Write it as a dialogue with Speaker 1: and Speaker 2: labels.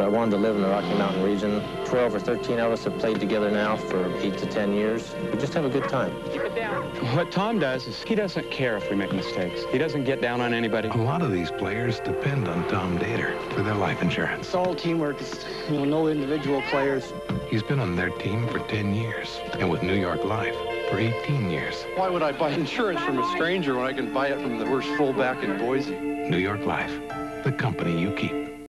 Speaker 1: I wanted to live in the Rocky Mountain region. 12 or 13 of us have played together now for 8 to 10 years. We just have a good time.
Speaker 2: Keep it down.
Speaker 3: What Tom does is he doesn't care if we make mistakes. He doesn't get down on anybody.
Speaker 4: A lot of these players depend on Tom Dater for their life insurance.
Speaker 5: It's all teamwork. It's, you know, no individual players.
Speaker 4: He's been on their team for 10 years and with New York Life for 18 years.
Speaker 6: Why would I buy insurance from a stranger when I can buy it from the worst fullback in Boise?
Speaker 4: New York Life, the company you keep.